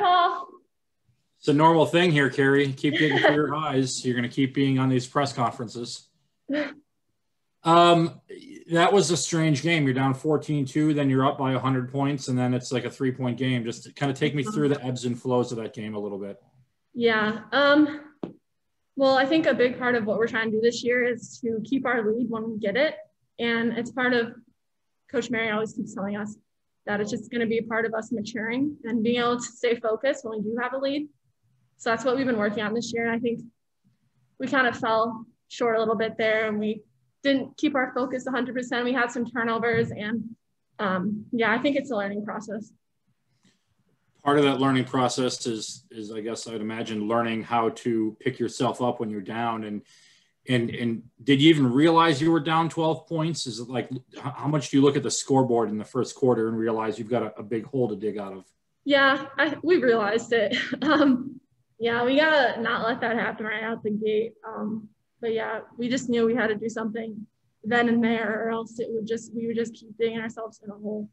Paul. It's a normal thing here, Carrie. Keep getting career highs. You're going to keep being on these press conferences. Um, that was a strange game. You're down 14-2, then you're up by 100 points, and then it's like a three-point game. Just kind of take me through the ebbs and flows of that game a little bit. Yeah. Um, well, I think a big part of what we're trying to do this year is to keep our lead when we get it. And it's part of Coach Mary always keeps telling us that it's just going to be a part of us maturing and being able to stay focused when we do have a lead. So that's what we've been working on this year. And I think we kind of fell short a little bit there and we didn't keep our focus 100%. We had some turnovers and um, yeah, I think it's a learning process. Part of that learning process is, is I guess I'd imagine learning how to pick yourself up when you're down and and and did you even realize you were down 12 points? Is it like how much do you look at the scoreboard in the first quarter and realize you've got a, a big hole to dig out of? Yeah I, we realized it. Um, yeah we gotta not let that happen right out the gate. Um, but yeah we just knew we had to do something then and there or else it would just we would just keep digging ourselves in a hole.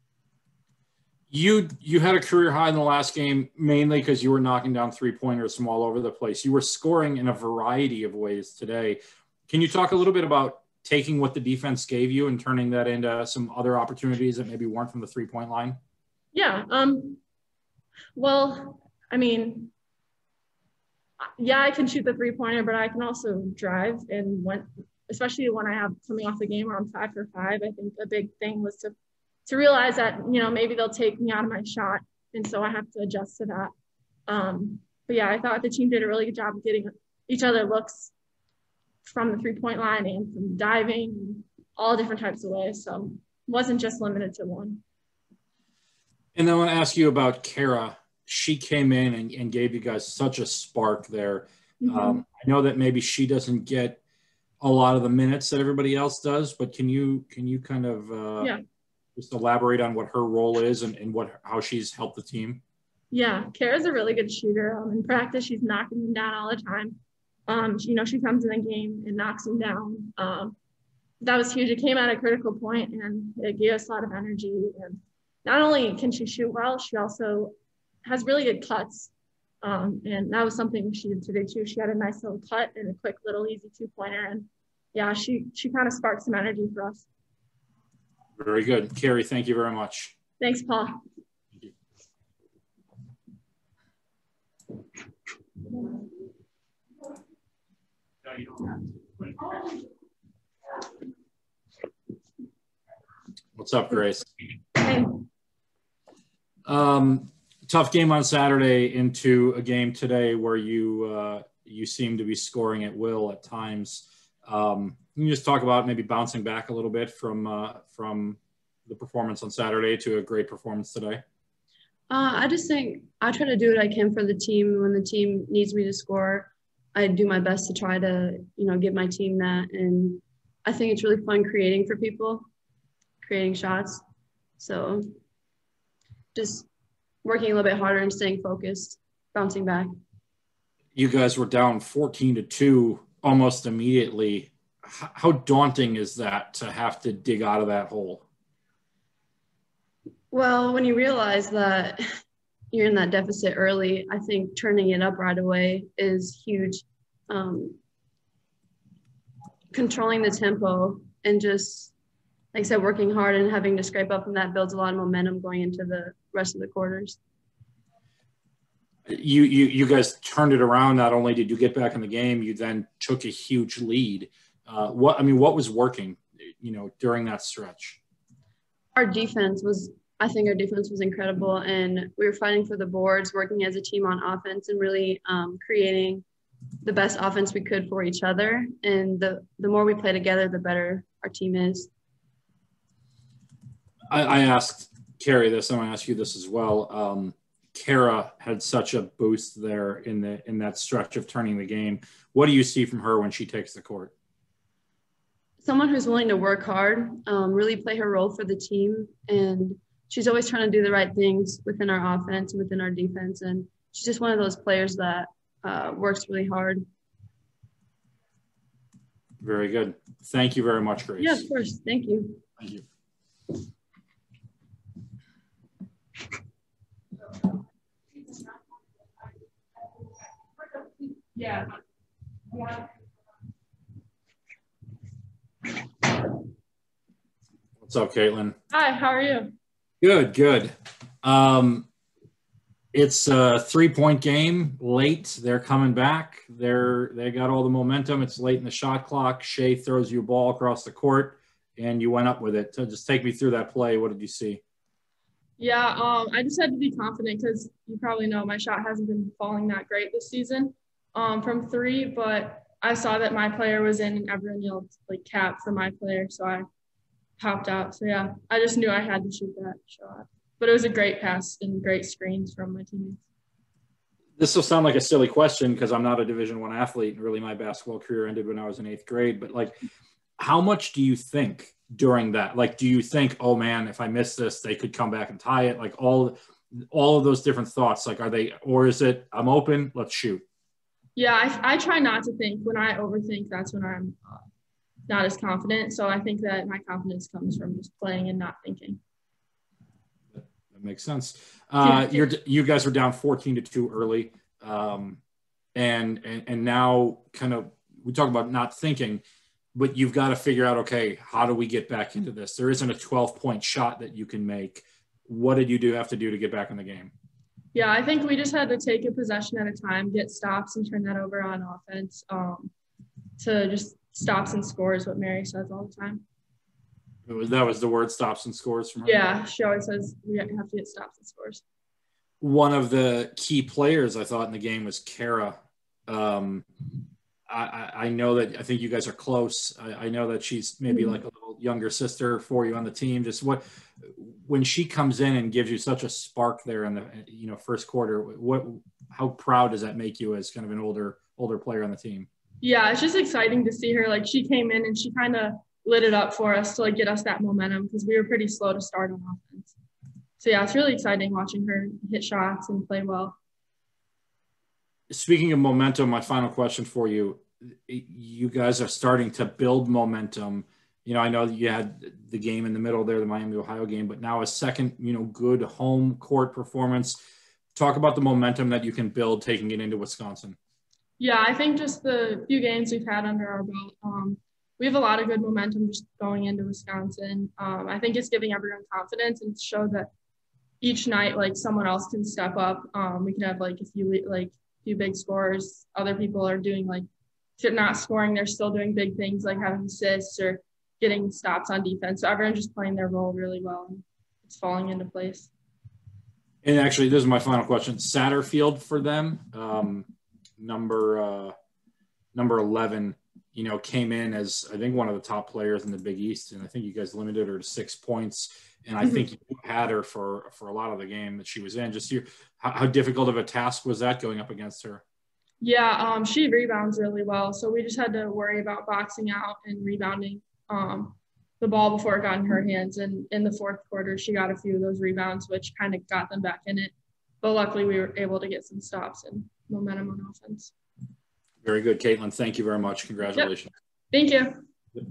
You you had a career high in the last game mainly because you were knocking down three pointers from all over the place. You were scoring in a variety of ways today can you talk a little bit about taking what the defense gave you and turning that into some other opportunities that maybe weren't from the three point line? Yeah. Um, well, I mean, yeah, I can shoot the three pointer, but I can also drive. And when, especially when I have coming off the game where I'm five for five, I think a big thing was to to realize that you know maybe they'll take me out of my shot, and so I have to adjust to that. Um, but yeah, I thought the team did a really good job of getting each other looks from the three point line and from diving, all different types of ways. So wasn't just limited to one. And I want to ask you about Kara. She came in and, and gave you guys such a spark there. Mm-hmm. Um, I know that maybe she doesn't get a lot of the minutes that everybody else does, but can you can you kind of uh, yeah. just elaborate on what her role is and, and what how she's helped the team? Yeah, Kara's a really good shooter. Um, in practice, she's knocking them down all the time um, you know, she comes in the game and knocks him down. Um, that was huge. It came at a critical point and it gave us a lot of energy. And not only can she shoot well, she also has really good cuts. Um, and that was something she did today too. She had a nice little cut and a quick little easy two pointer. And yeah, she she kind of sparked some energy for us. Very good. Carrie, thank you very much. Thanks, Paul. Thank you. What's up, Grace? Hey. Um, tough game on Saturday into a game today where you uh, you seem to be scoring at will at times. Um, can you just talk about maybe bouncing back a little bit from uh, from the performance on Saturday to a great performance today? Uh, I just think I try to do what I can for the team when the team needs me to score. I do my best to try to, you know, give my team that. And I think it's really fun creating for people, creating shots. So just working a little bit harder and staying focused, bouncing back. You guys were down 14 to 2 almost immediately. How daunting is that to have to dig out of that hole? Well, when you realize that you're in that deficit early, I think turning it up right away is huge. Um, controlling the tempo and just, like I said, working hard and having to scrape up from that builds a lot of momentum going into the rest of the quarters. You, you, you guys turned it around. Not only did you get back in the game, you then took a huge lead. Uh, what I mean, what was working, you know, during that stretch? Our defense was I think our defense was incredible, and we were fighting for the boards, working as a team on offense, and really um, creating the best offense we could for each other. And the the more we play together, the better our team is. I, I asked Carrie this. and I'm ask you this as well. Um, Kara had such a boost there in the in that stretch of turning the game. What do you see from her when she takes the court? Someone who's willing to work hard, um, really play her role for the team, and she's always trying to do the right things within our offense and within our defense. And she's just one of those players that uh, works really hard. Very good. Thank you very much, Grace. Yeah, of course. Thank you. Thank you. Yeah. What's up, Caitlin? Hi, how are you? Good, good. Um, it's a three-point game. Late, they're coming back. They're they got all the momentum. It's late in the shot clock. Shea throws you a ball across the court, and you went up with it. So just take me through that play. What did you see? Yeah, um, I just had to be confident because you probably know my shot hasn't been falling that great this season um, from three, but I saw that my player was in and everyone yelled like cap for my player, so I popped out. So yeah, I just knew I had to shoot that shot. But it was a great pass and great screens from my teammates. This will sound like a silly question because I'm not a Division One athlete, and really my basketball career ended when I was in eighth grade. But like, how much do you think during that? Like, do you think, oh man, if I miss this, they could come back and tie it? Like all, all of those different thoughts. Like, are they, or is it, I'm open, let's shoot? Yeah, I, I try not to think. When I overthink, that's when I'm uh, not as confident. So I think that my confidence comes from just playing and not thinking. That makes sense. Uh, you're you guys were down 14 to two early, um, and, and and now kind of we talk about not thinking, but you've got to figure out okay, how do we get back into this? There isn't a 12 point shot that you can make. What did you do have to do to get back in the game? Yeah, I think we just had to take a possession at a time, get stops, and turn that over on offense um, to just stops and scores, what Mary says all the time. Was, that was the word stops and scores from her? Yeah, she always says we have to get stops and scores. One of the key players I thought in the game was Kara. Um, I, I, know that I think you guys are close. I, I know that she's maybe mm-hmm. like a little younger sister for you on the team. Just what when she comes in and gives you such a spark there in the you know first quarter, what how proud does that make you as kind of an older older player on the team? Yeah, it's just exciting to see her. Like she came in and she kind of lit it up for us to like get us that momentum because we were pretty slow to start on offense. So yeah, it's really exciting watching her hit shots and play well. Speaking of momentum, my final question for you: You guys are starting to build momentum. You know, I know you had the game in the middle there, the Miami Ohio game, but now a second, you know, good home court performance. Talk about the momentum that you can build taking it into Wisconsin. Yeah, I think just the few games we've had under our belt, um, we have a lot of good momentum just going into Wisconsin. Um, I think it's giving everyone confidence and show that each night, like someone else can step up. Um, we can have like a few like few big scores. Other people are doing like if not scoring, they're still doing big things like having assists or getting stops on defense. So everyone's just playing their role really well. And it's falling into place. And actually, this is my final question. Satterfield for them. Um, number uh, number 11 you know came in as i think one of the top players in the big east and i think you guys limited her to six points and i mm-hmm. think you had her for for a lot of the game that she was in. Just you how, how difficult of a task was that going up against her? Yeah um, she rebounds really well so we just had to worry about boxing out and rebounding um, the ball before it got in her hands and in the fourth quarter she got a few of those rebounds which kind of got them back in it but luckily we were able to get some stops and momentum on offense. Very good, Caitlin. Thank you very much. Congratulations. Yep. Thank you. Yep.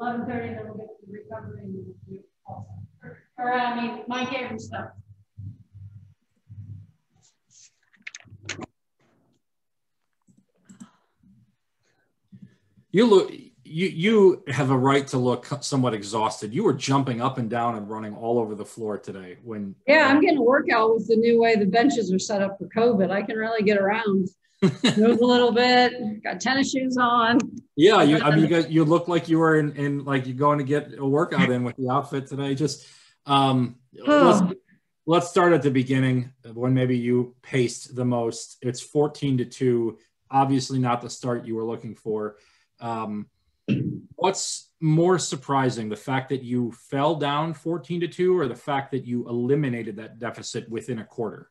Eleven thirty, then we'll get to recovery also. Or I mean, my game stuff. You look you you have a right to look somewhat exhausted. You were jumping up and down and running all over the floor today. When yeah, I'm getting a workout with the new way the benches are set up for COVID. I can really get around, move a little bit. Got tennis shoes on. Yeah, you. I mean, you guys, you look like you were in, in like you're going to get a workout in with the outfit today. Just um, let's, let's start at the beginning when maybe you paced the most. It's 14 to two. Obviously, not the start you were looking for. Um, What's more surprising, the fact that you fell down 14 to 2 or the fact that you eliminated that deficit within a quarter?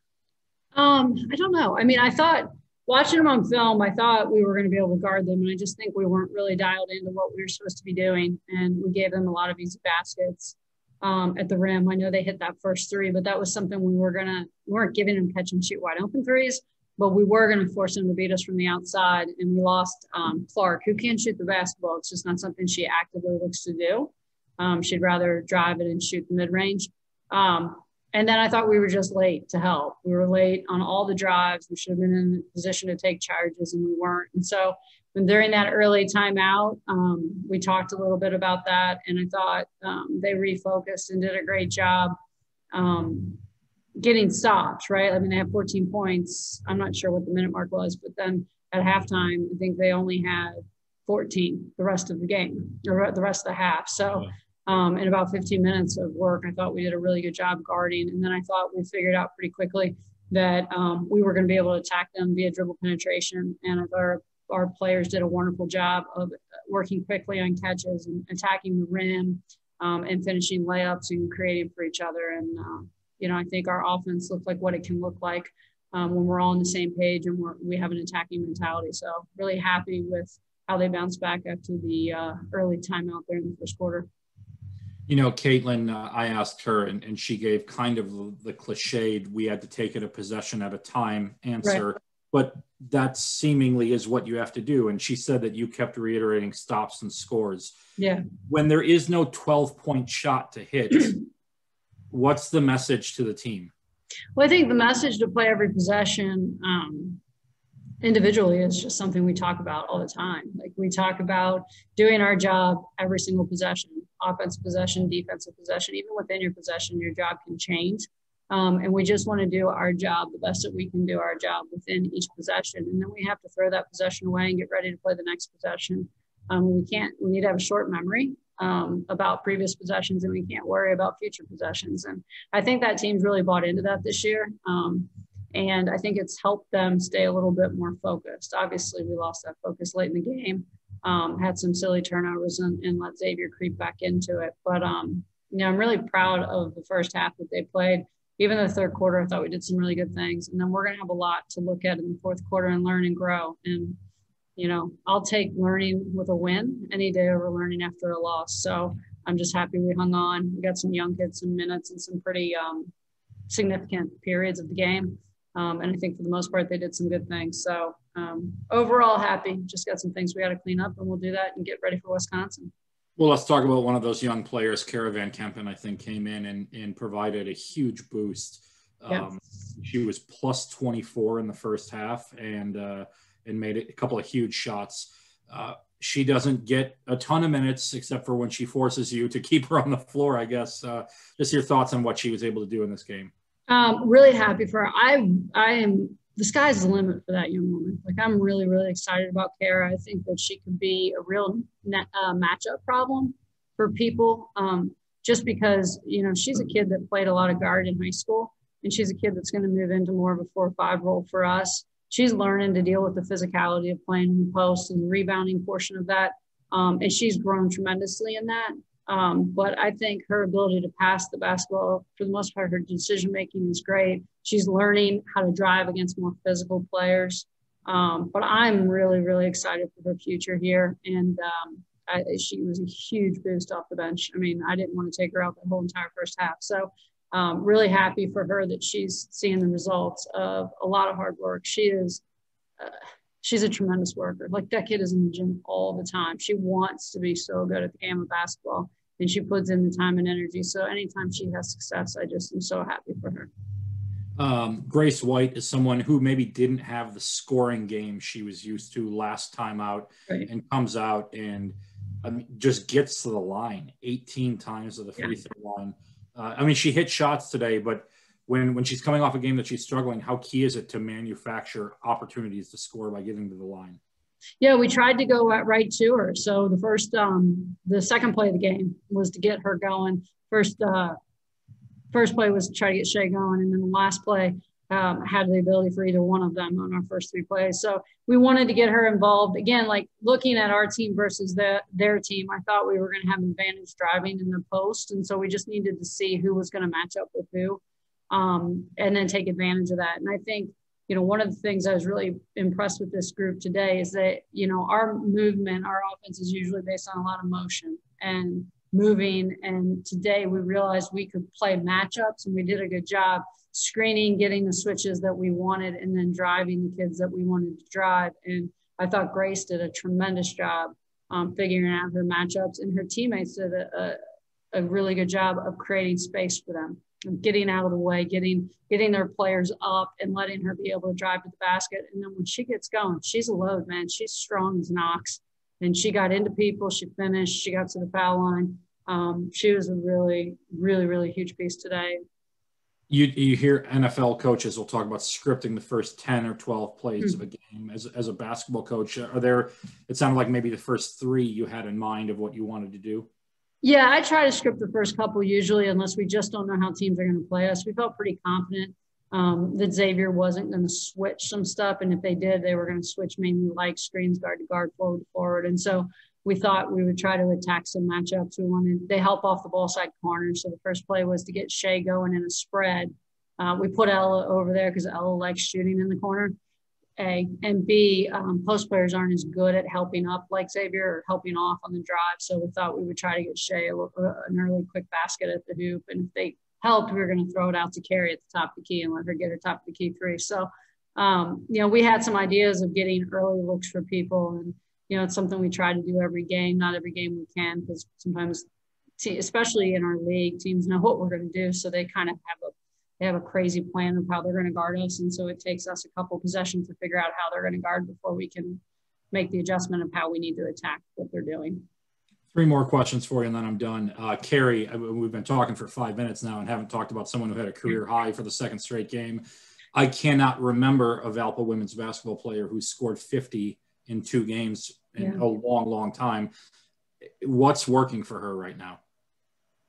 Um, I don't know. I mean, I thought watching them on film, I thought we were going to be able to guard them. And I just think we weren't really dialed into what we were supposed to be doing. And we gave them a lot of easy baskets um, at the rim. I know they hit that first three, but that was something we were going to, we weren't giving them catch and shoot wide open threes but we were going to force them to beat us from the outside. And we lost um, Clark, who can shoot the basketball. It's just not something she actively looks to do. Um, she'd rather drive it and shoot the mid range. Um, and then I thought we were just late to help. We were late on all the drives. We should have been in a position to take charges, and we weren't. And so, during that early timeout, um, we talked a little bit about that, and I thought um, they refocused and did a great job um, getting stopped, Right? I mean, they had 14 points. I'm not sure what the minute mark was, but then at halftime, I think they only had 14 the rest of the game, or the rest of the half. So. Yeah um, in about 15 minutes of work. I thought we did a really good job guarding. And then I thought we figured out pretty quickly that um, we were going to be able to attack them via dribble penetration. And our, our players did a wonderful job of working quickly on catches and attacking the rim um, and finishing layups and creating for each other. And, uh, you know, I think our offense looked like what it can look like um, when we're all on the same page and we're, we have an attacking mentality. So really happy with how they bounced back after the uh, early timeout there in the first quarter. You know, Caitlin, uh, I asked her, and, and she gave kind of the, the cliched, we had to take it a possession at a time answer. Right. But that seemingly is what you have to do. And she said that you kept reiterating stops and scores. Yeah. When there is no 12 point shot to hit, what's the message to the team? Well, I think the message to play every possession um, individually is just something we talk about all the time. Like we talk about doing our job every single possession offensive possession, defensive possession, even within your possession, your job can change. Um, and we just want to do our job the best that we can do our job within each possession. And then we have to throw that possession away and get ready to play the next possession. Um, we can't, we need to have a short memory um, about previous possessions and we can't worry about future possessions. And I think that team's really bought into that this year. Um, and I think it's helped them stay a little bit more focused. Obviously, we lost that focus late in the game um, had some silly turnovers and, and, let Xavier creep back into it. But um, you know, I'm really proud of the first half that they played. Even the third quarter, I thought we did some really good things. And then we're going to have a lot to look at in the fourth quarter and learn and grow. And you know, I'll take learning with a win any day over learning after a loss. So I'm just happy we hung on. We got some young kids some minutes and some pretty um, significant periods of the game. Um, and I think for the most part, they did some good things. So um, overall, happy. Just got some things we got to clean up, and we'll do that and get ready for Wisconsin. Well, let's talk about one of those young players, Kara Van Kempen, I think came in and, and provided a huge boost. Um, She was plus 24 in the first half and uh, and made a couple of huge shots. Uh, she doesn't get a ton of minutes except for when she forces you to keep her on the floor, I guess. Uh, just your thoughts on what she was able to do in this game. Um, really happy for her. I I am the sky's the limit for that young woman. Like I'm really really excited about Kara. I think that she could be a real net, uh, matchup problem for people. Um, just because you know she's a kid that played a lot of guard in high school, and she's a kid that's going to move into more of a four or five role for us. She's learning to deal with the physicality of playing in post and the rebounding portion of that, um, and she's grown tremendously in that. Um, but I think her ability to pass the basketball, for the most part, her decision making is great. She's learning how to drive against more physical players. Um, but I'm really, really excited for her future here. And um, I, she was a huge boost off the bench. I mean, I didn't want to take her out the whole entire first half. So, um, really happy for her that she's seeing the results of a lot of hard work. She is. Uh, she's a tremendous worker. Like that kid is in the gym all the time. She wants to be so good at the game of basketball and she puts in the time and energy. So anytime she has success, I just am so happy for her. Um, Grace White is someone who maybe didn't have the scoring game she was used to last time out right. and comes out and um, just gets to the line 18 times to the free throw line. Uh, I mean, she hit shots today, but when when she's coming off a game that she's struggling, how key is it to manufacture opportunities to score by getting to the line? Yeah, we tried to go right to her. So the first, um, the second play of the game was to get her going. First, uh, first play was to try to get Shay going, and then the last play um, had the ability for either one of them on our first three plays. So we wanted to get her involved. Again, like looking at our team versus the, their team, I thought we were going to have advantage driving in the post, and so we just needed to see who was going to match up with who, um, and then take advantage of that. And I think you know, one of the things I was really impressed with this group today is that, you know, our movement, our offense is usually based on a lot of motion and moving. And today we realized we could play matchups and we did a good job screening, getting the switches that we wanted, and then driving the kids that we wanted to drive. And I thought Grace did a tremendous job um, figuring out her matchups, and her teammates did a, a a really good job of creating space for them, getting out of the way, getting getting their players up, and letting her be able to drive to the basket. And then when she gets going, she's a load, man. She's strong as an ox, and she got into people. She finished. She got to the foul line. Um, she was a really, really, really huge piece today you you hear NFL coaches will talk about scripting the first 10 or 12 plays mm-hmm. of a game as, as a basketball coach. Are there it sounded like maybe the first three you had in mind of what you wanted to do? Yeah i try to script the first couple usually unless we just don't know how teams are going to play us. We felt pretty confident um, that xavier wasn't going to switch some stuff and if they did they were going to switch mainly like screens guard to guard forward to forward. And so we thought we would try to attack some matchups. We wanted they help off the ball side corner. So the first play was to get Shea going in a spread. Uh, we put Ella over there because Ella likes shooting in the corner. A and B, um, post players aren't as good at helping up like Xavier or helping off on the drive. So we thought we would try to get Shea a, an early quick basket at the hoop. And if they helped, we were going to throw it out to Carrie at the top of the key and let her get her top of the key three. So, um, you know, we had some ideas of getting early looks for people and you know, it's something we try to do every game. Not every game we can because sometimes, especially in our league, teams know what we're going to do, so they kind of have a they have a crazy plan of how they're going to guard us, and so it takes us a couple possessions to figure out how they're going to guard before we can make the adjustment of how we need to attack what they're doing. Three more questions for you, and then I'm done. Uh, Carrie, we've been talking for five minutes now and haven't talked about someone who had a career high for the second straight game. I cannot remember a Valpo women's basketball player who scored 50 in two games in yeah. a long, long time. What's working for her right now?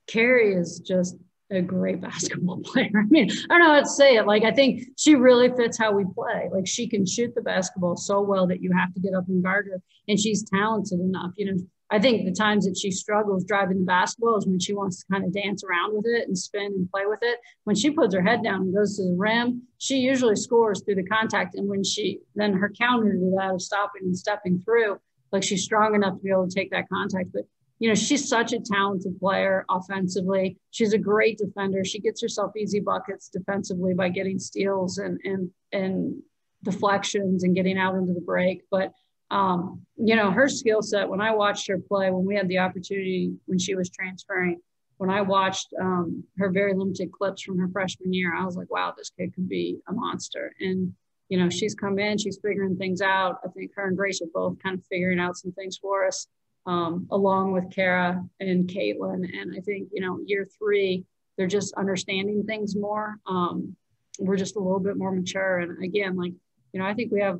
Carrie is just a great basketball player. I mean, I don't know how to say it. Like, I think she really fits how we play. Like, she can shoot the basketball so well that you have to get up and guard her, and she's talented enough. You know, I think the times that she struggles driving the basketball is when she wants to kind of dance around with it and spin and play with it. When she puts her head down and goes to the rim, she usually scores through the contact. And when she then her counter to that of stopping and stepping through, like she's strong enough to be able to take that contact. But you know, she's such a talented player offensively. She's a great defender. She gets herself easy buckets defensively by getting steals and and and deflections and getting out into the break. But um, you know, her skill set, when I watched her play, when we had the opportunity when she was transferring, when I watched um, her very limited clips from her freshman year, I was like, wow, this kid could be a monster. And, you know, she's come in, she's figuring things out. I think her and Grace are both kind of figuring out some things for us, um, along with Kara and Caitlin. And I think, you know, year three, they're just understanding things more. Um, we're just a little bit more mature. And again, like, you know, I think we have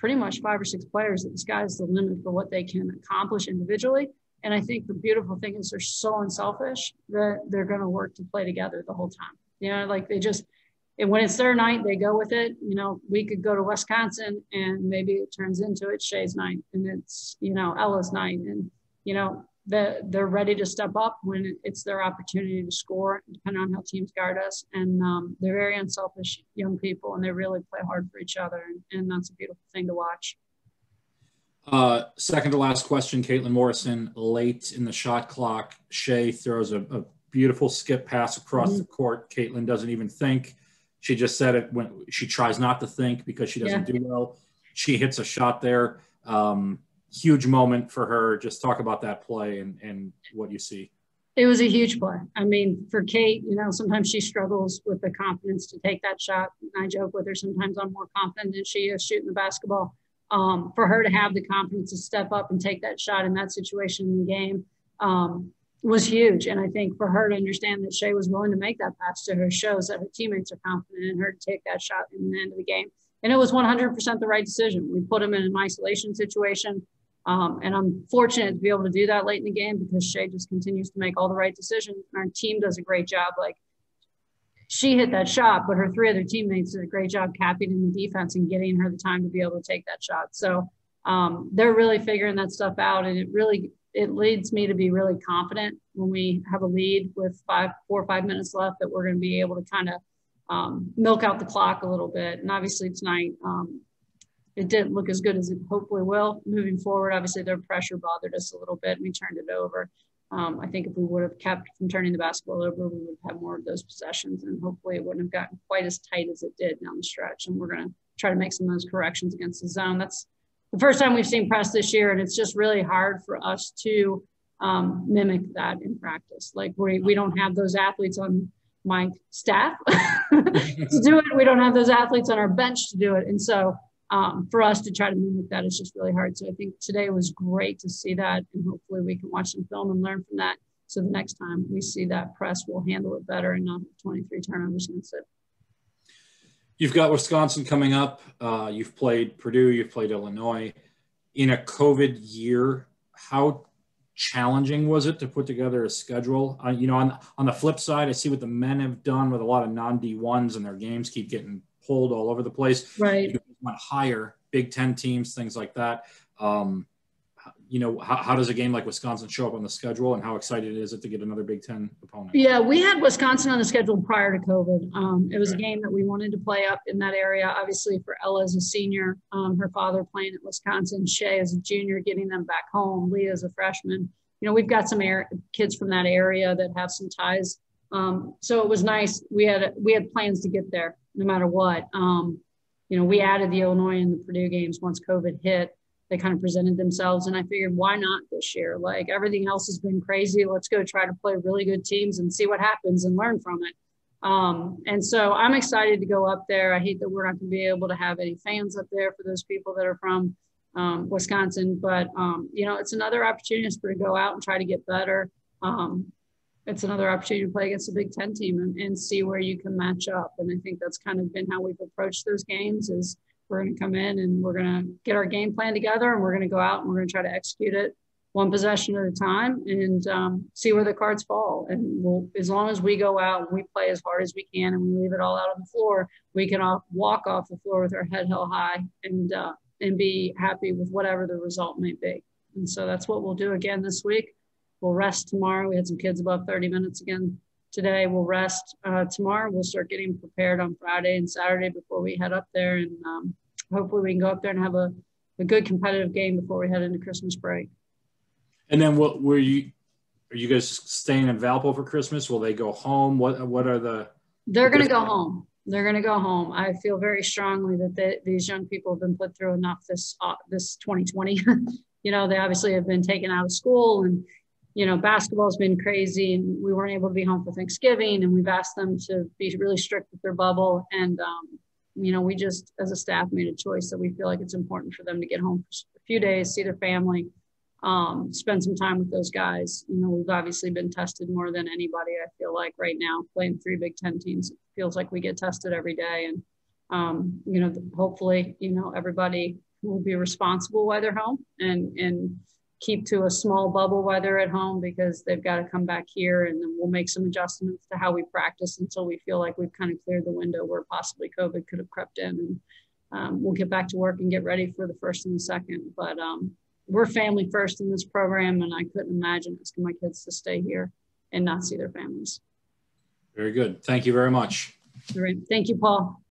pretty much five or six players that the sky's the limit for what they can accomplish individually. And I think the beautiful thing is they're so unselfish that they're going to work to play together the whole time. You know, like they just, and when it's their night, they go with it. You know, we could go to Wisconsin and maybe it turns into it's Shay's night and it's, you know, Ella's night. And, you know, that they're ready to step up when it's their opportunity to score, depending on how teams guard us. And um, they're very unselfish young people, and they really play hard for each other, and, and that's a beautiful thing to watch. Uh, second to last question, Caitlin Morrison, late in the shot clock. Shea throws a, a beautiful skip pass across mm-hmm. the court. Caitlin doesn't even think. She just said it when she tries not to think because she doesn't yeah. do well. She hits a shot there. Um, huge moment for her. Just talk about that play and, and what you see. It was a huge play. I mean, for Kate, you know, sometimes she struggles with the confidence to take that shot. And I joke with her sometimes I'm more confident than she is shooting the basketball. Um, for her to have the confidence to step up and take that shot in that situation in the game um, was huge. And I think for her to understand that Shea was willing to make that pass to her shows that her teammates are confident in her to take that shot in the end of the game. And it was 100% the right decision. We put him in an isolation situation. Um, and I'm fortunate to be able to do that late in the game because Shay just continues to make all the right decisions. And our team does a great job. Like she hit that shot, but her three other teammates did a great job capping in the defense and getting her the time to be able to take that shot. So um, they're really figuring that stuff out. And it really, it leads me to be really confident when we have a lead with five, four or five minutes left that we're going to be able to kind of um, milk out the clock a little bit. And obviously tonight, um, it didn't look as good as it hopefully will moving forward. Obviously, their pressure bothered us a little bit, and we turned it over. Um, I think if we would have kept from turning the basketball over, we would have more of those possessions, and hopefully, it wouldn't have gotten quite as tight as it did down the stretch. And we're going to try to make some of those corrections against the zone. That's the first time we've seen press this year, and it's just really hard for us to um, mimic that in practice. Like we, we don't have those athletes on my staff to do it. We don't have those athletes on our bench to do it. And so um, for us to try to mimic that is just really hard. So I think today was great to see that. And hopefully we can watch some film and learn from that. So the next time we see that press, we'll handle it better and not 23 turnovers against it. You've got Wisconsin coming up. Uh, you've played Purdue, you've played Illinois. In a COVID year, how challenging was it to put together a schedule? Uh, you know, on on the flip side, I see what the men have done with a lot of non D ones, and their games keep getting pulled all over the place. Right. You went higher, Big Ten teams, things like that. Um, you know, how, how, does a game like Wisconsin show up on the schedule, and how excited is it to get another Big Ten opponent? Yeah, we had Wisconsin on the schedule prior to COVID. Um, it was a game that we wanted to play up in that area. Obviously, for Ella as a senior, um, her father playing at Wisconsin, Shay as a junior, getting them back home, Leah as a freshman. You know, we've got some air, kids from that area that have some ties. Um, so it was nice. We had we had plans to get there no matter what. Um, you know, we added the Illinois and the Purdue games once COVID hit they kind of presented themselves. And I figured, why not this year? Like everything else has been crazy. Let's go try to play really good teams and see what happens and learn from it. Um, and so I'm excited to go up there. I hate that we're not going to be able to have any fans up there for those people that are from um, Wisconsin, but um, you know, it's another opportunity for to go out and try to get better. Um, it's another opportunity to play against a Big Ten team and, and see where you can match up. And I think that's kind of been how we've approached those games is we're going to come in and we're going to get our game plan together and we're going to go out and we're going to try to execute it one possession at a time and um, see where the cards fall. And we'll, as long as we go out and we play as hard as we can and we leave it all out on the floor, we can off, walk off the floor with our head held high and uh, and be happy with whatever the result may be. And so that's what we'll do again this week. We'll rest tomorrow. We had some kids above 30 minutes again today. We'll rest uh, tomorrow. We'll start getting prepared on Friday and Saturday before we head up there and um, hopefully we can go up there and have a, a good competitive game before we head into Christmas break. And then what were you are you guys staying in Valpo for Christmas? Will they go home? What what are the They're going to go home. They're going to go home. I feel very strongly that they, these young people have been put through enough this uh, this 2020. you know, they obviously have been taken out of school and you know, basketball's been crazy and we weren't able to be home for Thanksgiving and we've asked them to be really strict with their bubble and um, you know, we just as a staff made a choice that we feel like it's important for them to get home for a few days, see their family, um, spend some time with those guys. You know, we've obviously been tested more than anybody. I feel like right now, playing three Big Ten teams, it feels like we get tested every day. And um, you know, hopefully, you know, everybody will be responsible while they're home and and keep to a small bubble while they're at home because they've got to come back here and then we'll make some adjustments to how we practice until we feel like we've kind of cleared the window where possibly COVID could have crept in and um, we'll get back to work and get ready for the first and the second. But um, we're family first in this program and I couldn't imagine asking my kids to stay here and not see their families. Very good. Thank you very much. All right. Thank you, Paul.